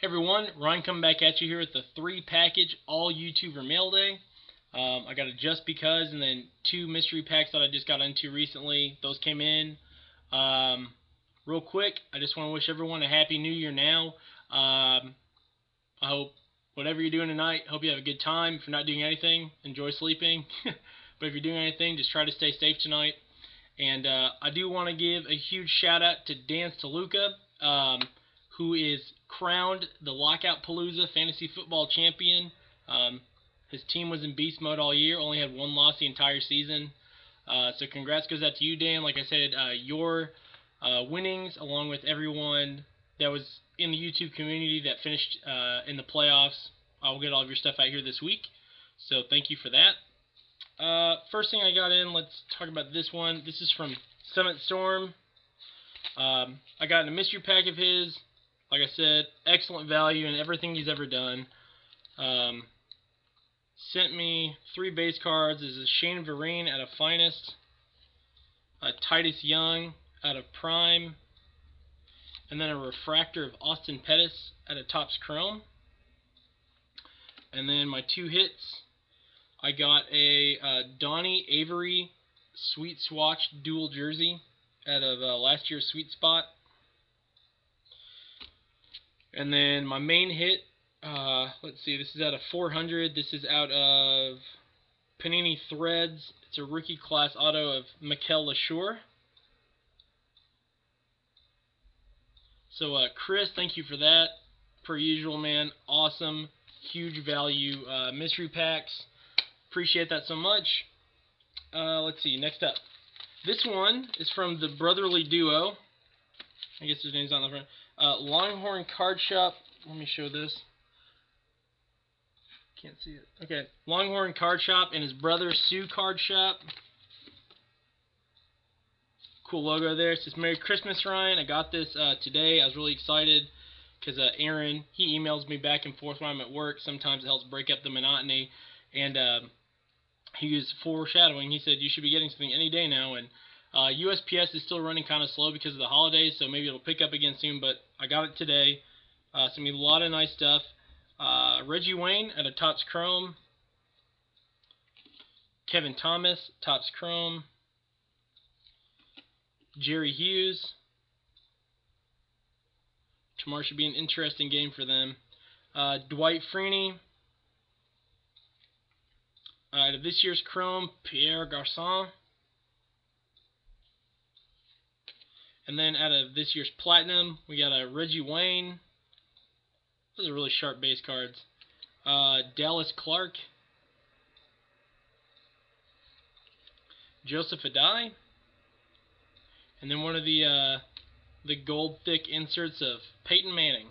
Hey everyone, Ryan coming back at you here with the three package all YouTuber mail day. Um, I got a just because and then two mystery packs that I just got into recently. Those came in. Um, real quick, I just want to wish everyone a happy new year now. Um, I hope whatever you're doing tonight, hope you have a good time. If you're not doing anything, enjoy sleeping. but if you're doing anything, just try to stay safe tonight. And uh, I do want to give a huge shout out to Dan Staluka. Um, who is crowned the Lockout Palooza Fantasy Football Champion. Um, his team was in beast mode all year, only had one loss the entire season. Uh, so congrats goes out to you, Dan. Like I said, uh, your uh, winnings, along with everyone that was in the YouTube community that finished uh, in the playoffs, I'll get all of your stuff out here this week. So thank you for that. Uh, first thing I got in, let's talk about this one. This is from Summit Storm. Um, I got in a mystery pack of his. Like I said, excellent value in everything he's ever done. Um, sent me three base cards. This is Shane Vereen out of Finest, uh, Titus Young out of Prime, and then a refractor of Austin Pettis out of Topps Chrome. And then my two hits, I got a uh, Donnie Avery Sweet Swatch dual jersey out of uh, last year's Sweet Spot. And then my main hit, uh, let's see, this is out of 400. This is out of Panini Threads. It's a rookie class auto of Mikel Leshoure. So, uh, Chris, thank you for that. Per usual, man. Awesome. Huge value uh, mystery packs. Appreciate that so much. Uh, let's see, next up. This one is from the Brotherly Duo. I guess his name's on the front. Uh, Longhorn Card Shop. Let me show this. Can't see it. Okay. Longhorn Card Shop and his brother Sioux Card Shop. Cool logo there. It says Merry Christmas, Ryan. I got this uh, today. I was really excited because uh, Aaron, he emails me back and forth when I'm at work. Sometimes it helps break up the monotony. And uh, he was foreshadowing. He said, you should be getting something any day now. And uh, USPS is still running kind of slow because of the holidays, so maybe it'll pick up again soon, but I got it today. Uh, so, a lot of nice stuff. Uh, Reggie Wayne at a Topps Chrome. Kevin Thomas, Topps Chrome. Jerry Hughes. Tomorrow should be an interesting game for them. Uh, Dwight Freeney. Uh, this year's Chrome, Pierre Garcon. And then out of this year's Platinum, we got a Reggie Wayne. Those are really sharp base cards. Uh, Dallas Clark. Joseph Addai. And then one of the uh, the gold thick inserts of Peyton Manning.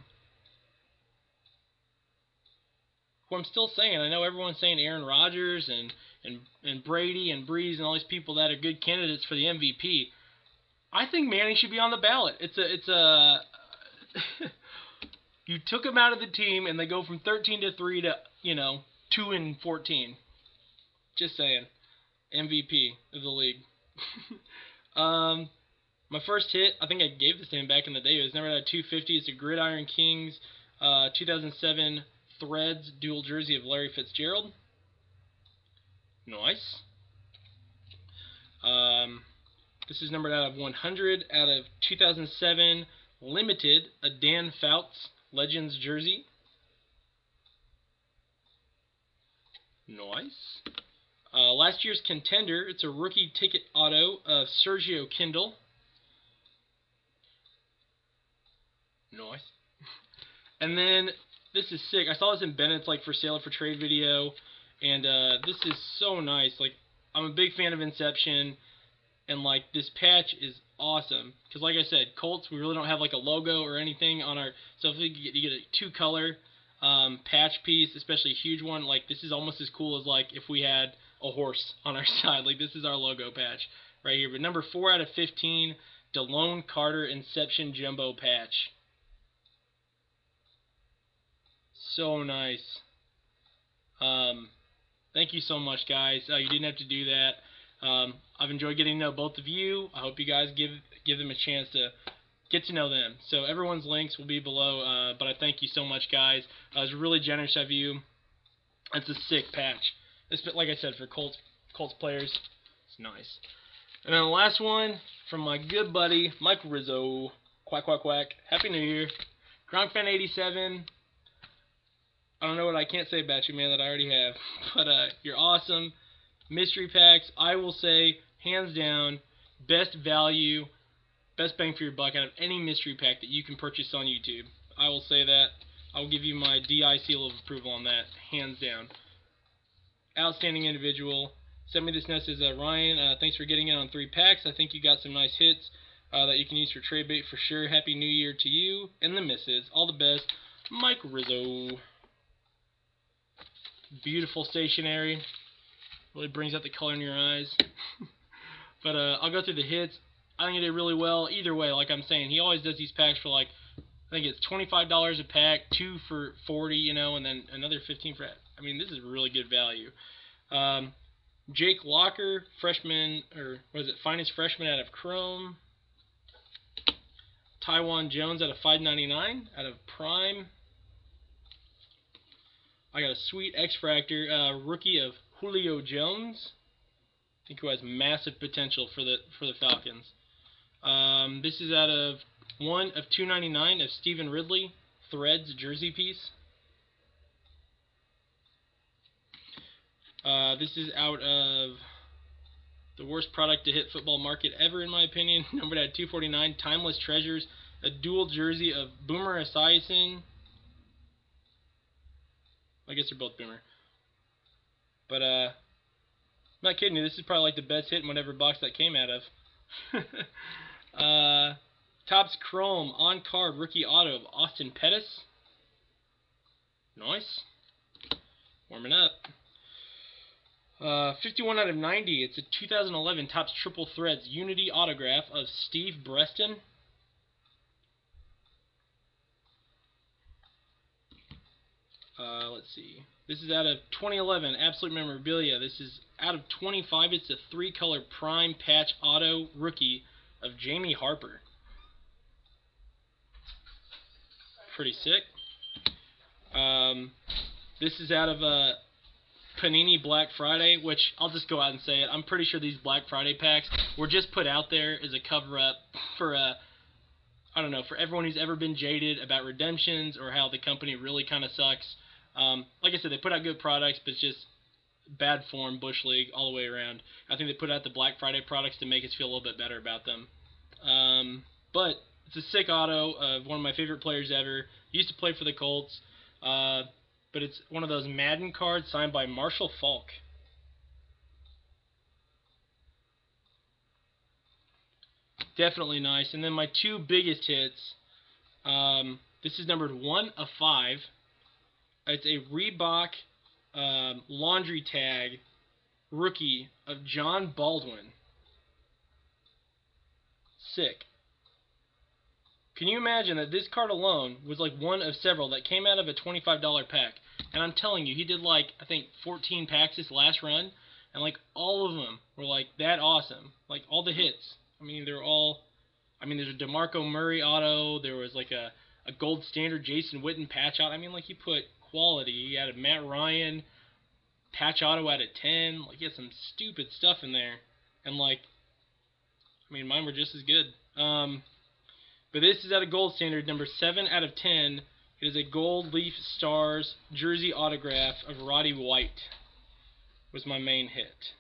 Who I'm still saying, I know everyone's saying Aaron Rodgers and, and, and Brady and Brees and all these people that are good candidates for the MVP. I think Manning should be on the ballot. It's a it's a you took him out of the team and they go from 13 to 3 to, you know, 2 and 14. Just saying. MVP of the league. um my first hit, I think I gave this to him back in the day. It was never at 250. It's a Gridiron Kings uh, 2007 Threads dual jersey of Larry Fitzgerald. Nice. Um, this is numbered out of 100 out of 2007 Limited, a Dan Fouts Legends jersey. Nice. Uh, last year's contender, it's a rookie ticket auto of Sergio Kindle. Nice. And then this is sick. I saw this in Bennett's like for sale for trade video, and uh, this is so nice. Like I'm a big fan of Inception and like this patch is awesome. Because like I said Colts we really don't have like a logo or anything on our so if we get, you get a two color um, patch piece especially a huge one like this is almost as cool as like if we had a horse on our side. Like this is our logo patch right here. But number 4 out of 15 DeLone Carter Inception Jumbo patch. So nice. Um, thank you so much guys. Uh, you didn't have to do that um, I've enjoyed getting to know both of you. I hope you guys give give them a chance to get to know them. So everyone's links will be below. Uh, but I thank you so much, guys. Uh, it was really generous of you. It's a sick patch. It's like I said for Colts Colts players. It's nice. And then the last one from my good buddy Mike Rizzo. Quack quack quack. Happy New Year. Gronk fan 87. I don't know what I can't say about you, man, that I already have. But uh, you're awesome. Mystery packs, I will say, hands down, best value, best bang for your buck out of any mystery pack that you can purchase on YouTube. I will say that. I will give you my DI seal of approval on that, hands down. Outstanding individual. Send me this note says, uh, Ryan, uh, thanks for getting it on three packs. I think you got some nice hits uh, that you can use for trade bait for sure. Happy New Year to you and the misses. All the best. Mike Rizzo. Beautiful stationery. Really brings out the color in your eyes. but uh, I'll go through the hits. I think he did really well. Either way, like I'm saying, he always does these packs for like, I think it's $25 a pack, two for 40 you know, and then another 15 for, I mean, this is really good value. Um, Jake Locker, freshman, or was it finest freshman out of Chrome. Taiwan Jones out of 599 out of Prime. I got a sweet X Fractor uh, rookie of Julio Jones. I think who has massive potential for the for the Falcons. Um, this is out of one of 299 of Stevan Ridley Threads jersey piece. Uh, this is out of the worst product to hit football market ever, in my opinion. Numbered at 249, Timeless Treasures, a dual jersey of Boomer Esiason. I guess they're both Boomer. But, uh, I'm not kidding you, this is probably like the best hit in whatever box that came out of. uh, Topps Chrome on card rookie auto of Austin Pettis. Nice. Warming up. Uh, 51 out of 90. It's a 2011 Topps Triple Threads Unity autograph of Steve Breaston. Uh, let's see. This is out of 2011 Absolute Memorabilia. This is out of 25. It's a three-color Prime Patch Auto Rookie of Jamie Harper. Pretty sick. Um, this is out of uh, Panini Black Friday, which I'll just go out and say it. I'm pretty sure these Black Friday packs were just put out there as a cover up for a, uh, I don't know, for everyone who's ever been jaded about redemptions or how the company really kind of sucks. Um, like I said, they put out good products, but it's just bad form, Bush League, all the way around. I think they put out the Black Friday products to make us feel a little bit better about them. Um, but it's a sick auto of one of my favorite players ever. Used to play for the Colts. Uh, but it's one of those Madden cards signed by Marshall Faulk. Definitely nice. And then my two biggest hits. Um, this is numbered one of five. It's a Reebok um, laundry tag rookie of Jon Baldwin. Sick. Can you imagine that this card alone was like one of several that came out of a $25 pack? And I'm telling you, he did like, I think 14 packs this last run, and like all of them were like that awesome. Like all the hits. I mean, they're all, I mean, there's a DeMarco Murray auto, there was like a, a gold standard Jason Witten patch out. I mean, like he put quality. He had a Matt Ryan patch auto out of 10. Like he had some stupid stuff in there. And like, I mean, mine were just as good. Um, but this is at a gold standard, number 7 out of 10. It is a gold leaf stars jersey autograph of Roddy White. Was my main hit.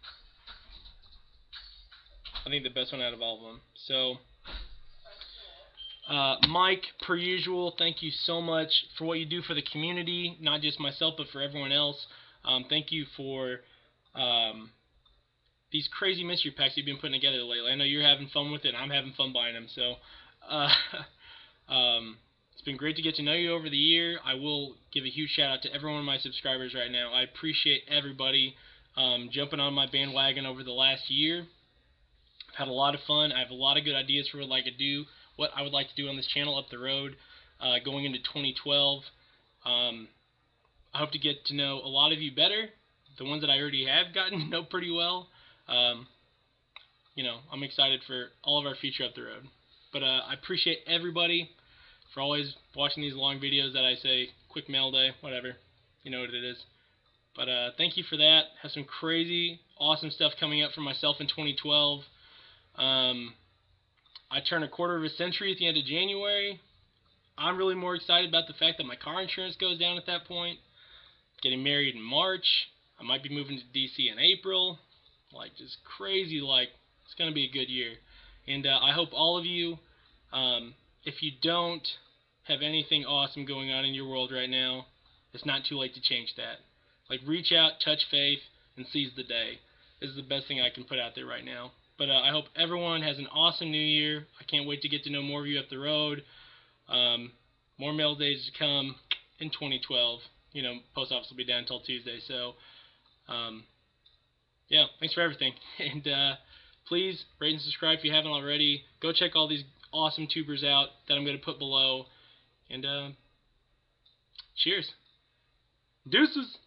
I think the best one out of all of them. So, uh, Mike, per usual, thank you so much for what you do for the community, not just myself, but for everyone else. Um, thank you for um, these crazy mystery packs you've been putting together lately. I know you're having fun with it, and I'm having fun buying them. So, uh, um, it's been great to get to know you over the year. I will give a huge shout out to every one of my subscribers right now. I appreciate everybody um, jumping on my bandwagon over the last year. Had a lot of fun. I have a lot of good ideas for what I could do, what I would like to do on this channel up the road, uh, going into 2012. Um, I hope to get to know a lot of you better. The ones that I already have gotten to know pretty well. Um, you know, I'm excited for all of our future up the road. But uh, I appreciate everybody for always watching these long videos that I say quick mail day, whatever. You know what it is. But uh, thank you for that. Have some crazy, awesome stuff coming up for myself in 2012. Um, I turn a quarter of a century at the end of January. I'm really more excited about the fact that my car insurance goes down at that point. Getting married in March. I might be moving to DC in April. Like, just crazy. Like, it's going to be a good year. And uh, I hope all of you, um, if you don't have anything awesome going on in your world right now, it's not too late to change that. Like, reach out, touch faith, and seize the day. This is the best thing I can put out there right now. But uh, I hope everyone has an awesome new year. I can't wait to get to know more of you up the road. Um, more mail days to come in 2012. You know, post office will be down until Tuesday. So, um, yeah, thanks for everything. And uh, please rate and subscribe if you haven't already. Go check all these awesome tubers out that I'm going to put below. And uh, cheers. Deuces.